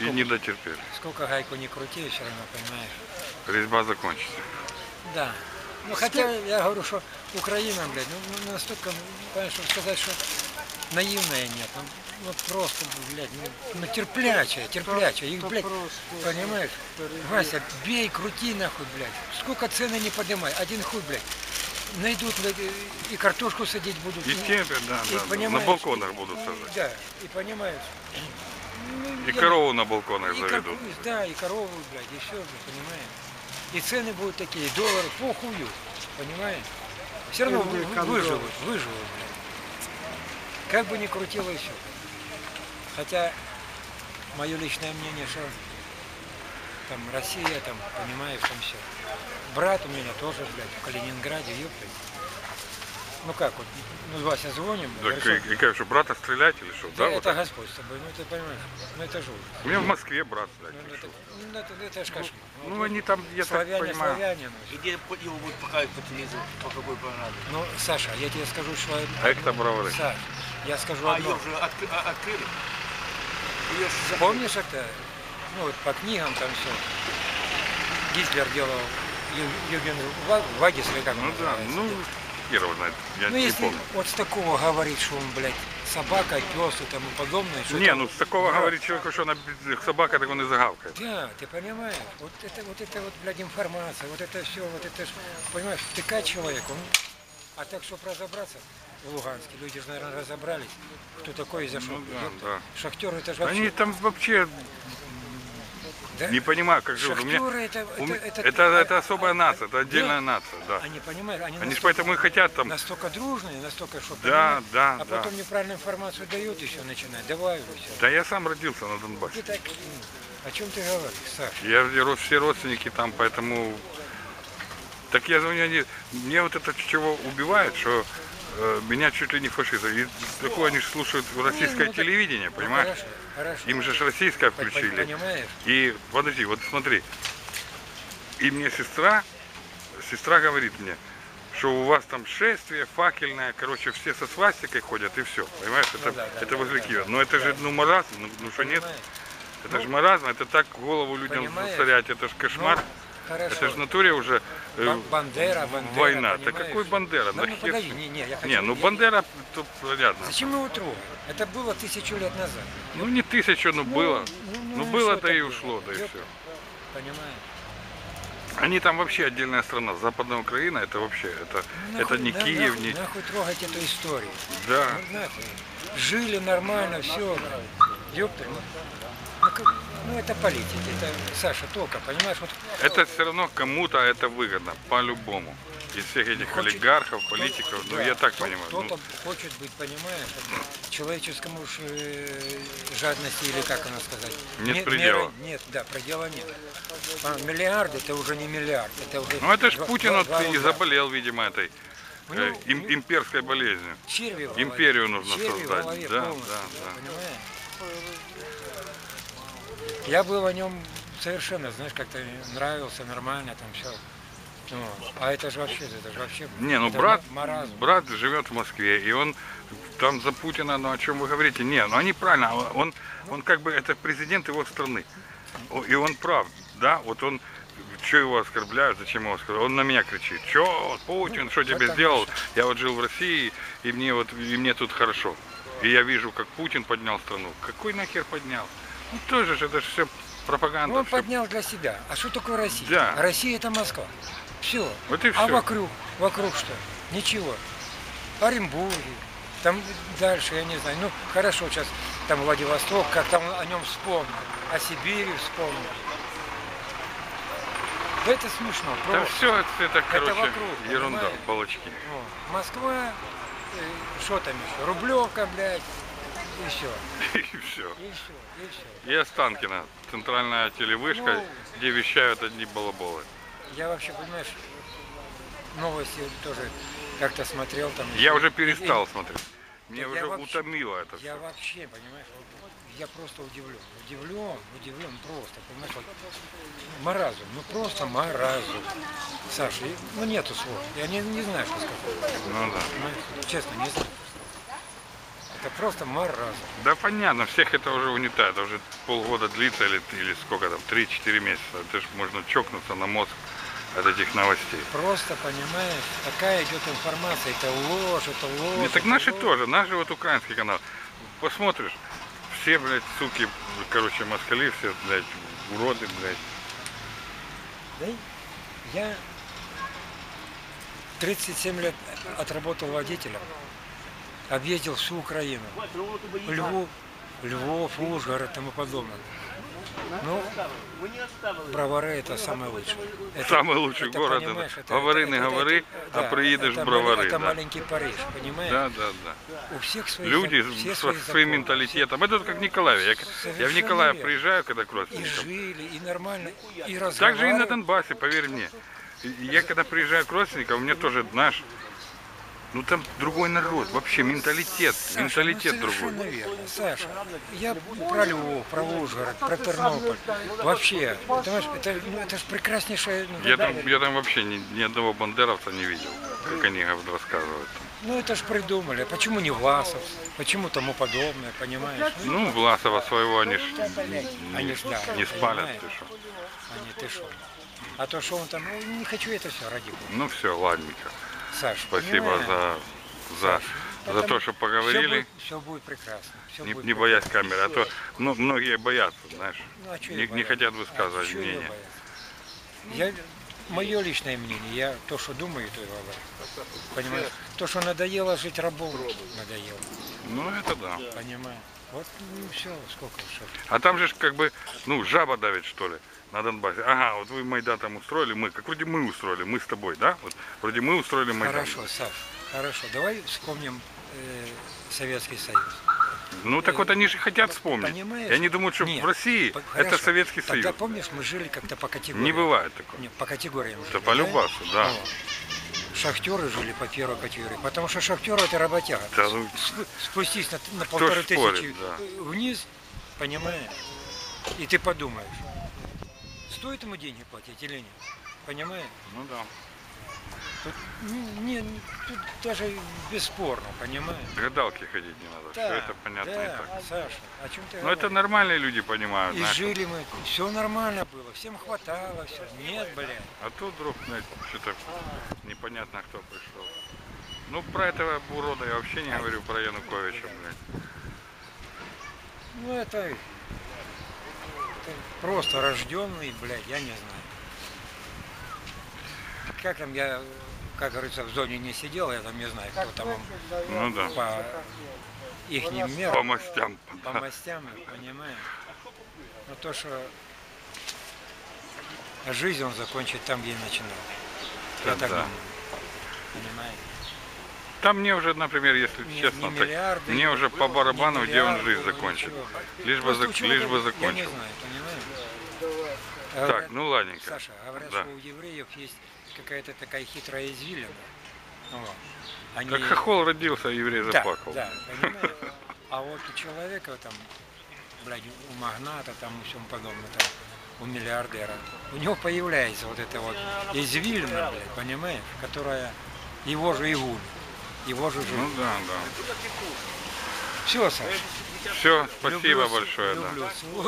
И не дотерпели. Сколько гайку не крути, все равно, понимаешь. Резьба закончится. Да. Ну хотя я говорю, что Украина, блядь, ну, ну, настолько, понимаешь, чтобы сказать, что наивная нет. Ну, ну, просто, блядь, ну, ну терплячая, терплячая. Их, блядь, понимаешь? Вася, бей, крути нахуй, блядь. Сколько цены не поднимай, один хуй, блядь. Найдут, блядь, и картошку садить будут. И темпер, да, и да, да. На балконах будут сажать. Да, и понимаешь. И я- корову на балконах и кор- заведут. Да, и корову, блядь, и все, блядь, понимаешь? И цены будут такие, доллары похую, понимаешь? Все равно вы- выживут, выживут, блядь. Как бы ни крутило еще. Хотя, мое личное мнение, что там Россия, там, понимаешь, там все. Брат у меня тоже, блядь, в Калининграде, ёптать. Ну как, вот, ну, Вася, звоним, Так, говорит, и, и как, что, брата стрелять или что? да, Да, вот это так? Господь с тобой, ну ты понимаешь, ну это же ужас. У меня в Москве брат, Ну, кстати. ну, это, ну, это, это ж кошмар. Ну, Вот они там, я так славяне, понимаю. славяне, ну. Где его будут показывать по телевизору, по какой программе? Ну, Саша, я тебе скажу, что... А это бравары. Саш, я скажу А, ее одно. уже откры- а- открыли? Ее. Помнишь это, ну вот по книгам там все, Гитлер делал Юген Ва- Вагис, или как он Ну да, ну, знает, я Ну, не если помню. вот с такого говорить, что он, блядь, собака, пес и тому подобное, что Не, ну с такого Да. говорит человеку, что она собака, так он и загавкает. Да, ты понимаешь, вот это вот это вот, блядь, информация, вот это все, вот это ж, понимаешь, втыкать человеку, ну, а так, чтобы разобраться, в Луганске, люди же, наверное, разобрались, кто такой и за что. Ну да, да. Шахтеры это же вообще... Они там вообще да? не понимают, как живут. У меня, это, у меня- это, это, это особая а- нация, это отдельная да. нация, да. Они понимают, они, Они же поэтому и хотят там, настолько дружные, настолько, что Да, понимают, да, а да. потом неправильную информацию дают еще начинают, давай все. да я сам родился на Донбассе. Ты так, о чем ты говоришь, Саш? Я рос- все родственники там, поэтому... Так я звоню, они... Мне вот это чего убивает, что меня чуть ли не фашисты. И такое они ж слушают российское ну телевидение, Ну, понимаешь? хорошо, хорошо. Им же ж российское включили. Понимаешь? И подожди, вот смотри. И мне сестра, сестра говорит мне, что у вас там шествие факельное, короче, все со свастикой ходят и все. Понимаешь, это, да, да, это да, возле да, Киева. да. Но это же, ну, маразм, ну, ну что нет? Это же маразм, это так голову людям засорять, это же кошмар. Ну, хорошо. Это же в натуре уже э, Бандера, Бандера, война. Да понимаешь? какой Бандера? Ну, Да ну, хер погоди, с ним. не, не, я хочу... Не, ну я- Бандера тут понятно. Зачем его трогать? Это было тысячу лет назад. Ну не тысячу, ну было. ну, Ну ну, было, да и ушло, да и все. Понимаешь? Они там вообще отдельная страна. Западная Украина это вообще, это, Ну, это нахуй- не на- Киев, нахуй, не... Нахуй трогать эту историю. Да. Ну, нахуй. Жили нормально, все. Ёпта, ну, ну, как- ну, это политики, это, Саша, только, понимаешь, вот Это все равно кому-то это выгодно, по-любому. Из всех этих хочет- олигархов, политиков, ну да, я так кто- понимаю. Кто-то ну, хочет быть, понимаешь, человеческому ж, э, жадности или как она сказать. Нет Ме- предела. меры- нет, да, предела нет. А, миллиард это уже не миллиард, это уже. ну это ж два- Путин два- вот два и заболел, видимо, этой э, него- им- у него имперской болезнью. черви. Империю нужно Черви создать. голове Да, да, да. Понимаешь? Я был о нем совершенно, знаешь, как-то нравился, нормально там все. а это же вообще, это же вообще. Не, ну брат, маразм. брат живет в Москве, и он там за Путина, ну о чем вы говорите? Не, ну они правильно, он, он как бы это президент его страны. И он прав, да, вот он, что его оскорбляют, зачем его оскорбляют? Он на меня кричит, что Путин, что тебе Ну, сделал? Я вот жил в России, и мне вот, и мне тут хорошо. И я вижу, как Путин поднял страну. Какой нахер поднял? Ну тоже же, это же все пропаганда. Он всё. поднял для себя. А что такое Россия? Да. Россия это Москва. Все. Вот и А всё. вокруг, вокруг что? Ничего. Оренбурге, там дальше, я не знаю. Ну, хорошо, сейчас там Владивосток, как там о нем вспомнил, о Сибири вспомнил. Да это смешно, Да просто. все это, это, короче, вокруг, ерунда, понимаешь? балочки. Вот. Москва, что там еще? Рублевка, блядь, и все. И все. И все, и все. И Останкино, центральная телевышка, Ну. где вещают одни балаболы. Я вообще, понимаешь, новости тоже как-то смотрел там. Я и- уже и- перестал смотреть. Меня Так уже я вообще- утомило это Я все. вообще, понимаешь, я просто удивлен. Удивлен, удивлен просто, понимаешь, вот маразм, ну просто маразм. Саша, и- ну нету слов. Я не, не знаю, что сказать. Ну да. Понимаешь? Честно, не знаю. Это просто маразм. Да понятно, всех это уже унитает, это уже полгода длится или, или сколько там, 3-4 месяца. Это ж можно чокнуться на мозг от этих новостей. Просто, понимаешь, такая идет информация, это ложь, это ложь. Не, так наши ложь. тоже, наш же вот украинский канал. Посмотришь, все, блядь, суки, короче, москали, все, блядь, уроды, блядь. Да я 37 лет отработал водителем, объездил всю Украину. Львов, Львов, Ужгород и тому подобное. Ну, Бровары это самое лучшее. Это- Самый лучший это, город. это. это- Говори, это- не это- говори, а да, приедешь это в Бровары. мали- Это да. маленький Париж, понимаешь? Да, да, да. У всех свои Люди все свои своим законы, менталитетом. Это как в Николаеве. Я, я в Николаев верно. приезжаю, когда к И жили, и нормально, и Так же и разговаривали. на Донбассе, поверь мне. Я когда приезжаю к родственникам, у меня тоже, знаешь, ну там другой народ, вообще менталитет, Саша, менталитет ну, другой. верно. Саша, я про Львов, про Ужгород, про Тернополь. Вообще, понимаешь, это, ну, это же прекраснейшее... ну, Я там, я там вообще ни, ни одного бандеровца не видел, как они рассказывают. Ну это же придумали. Почему не Власов? Почему тому подобное, понимаешь? Ну, Власова своего они ж Они ж, да, не спалят, понимаешь. ты что. Они, ты шо? А то, что он там, ну, не хочу это все, ради бога. Ну все, ладненько. Саш, Спасибо за, за, за то, что поговорили. Все будет, прекрасно. всё Не, будет не боясь камеры, а то ну, многие боятся, знаешь, Ну, а не, не хотят А высказывать я мнение. Я, мое личное мнение, я то, что думаю, то и говорю. Понимаешь? То, что надоело жить рабом, надоело. Ну это да. Понимаешь? Вот ну, все, сколько еще. А там же как бы, ну, жаба давит, что ли, на Донбассе. Ага, вот вы Майдан там устроили, мы, как вроде мы устроили, мы с тобой, да? Вот вроде мы устроили Майдан. Хорошо, Саш, хорошо. Давай вспомним э, Советский Союз. Ну так вот они же хотят вспомнить. Понимаешь? И они думают, что Нет, в России по- это хорошо. Советский Тогда Союз. помнишь, мы жили как-то по категориям. Не бывает такого. Нет, по категориям Это жили, по да? любасу, да. Вот. Шахтеры жили по первой категории, потому что шахтеры это работяга. Да, ну, Сп- Спустись на, на полторы спорит, тысячи да. вниз, понимаешь? И ты подумаешь, стоит ему деньги платить или нет? Понимаешь? ну да. Тут, не, не- тут даже бесспорно, понимаешь? Гадалки ходить не надо. Все это понятно да, и так. Саша, о чем ты Но это говоришь? нормальные люди понимают, И знаешь. жили мы, все нормально было, всем хватало, все. Нет, блядь. А тут вдруг, что-то непонятно кто пришел. Ну, про этого урода я вообще не говорю, про Януковича, блядь. Ну это, это просто рожденный, блядь, я не знаю. Как там я, как говорится, в зоне не сидел, я там не знаю, кто там он Ну да. по их По мерам, мастям. по мастям, понимаешь. Но то, что жизнь он закончит там, где начинал. Я Да, так да. думаю. Понимаешь? Там мне уже, например, если Не- честно, не так, мне уже по барабану, где он жизнь закончит. ничего. Лишь бы, человека- лишь бы Я не закончил. знаю, понимаешь? Так, Говорят, ну ладненько. Саша, говорят, Да. что у евреев есть какая-то такая хитрая извилина. Вот. Они... Как хохол родился, еврей да, заплакал. да, понимаешь? А вот у человека там, блядь, у магната там и всем подобное, там, у миллиардера, у него появляется вот эта вот извилина, блядь, понимаешь, которая его же и губит, его же Ну живет. да, да. Все, Саша. Все, спасибо люблю, большое, да. люблю, целую.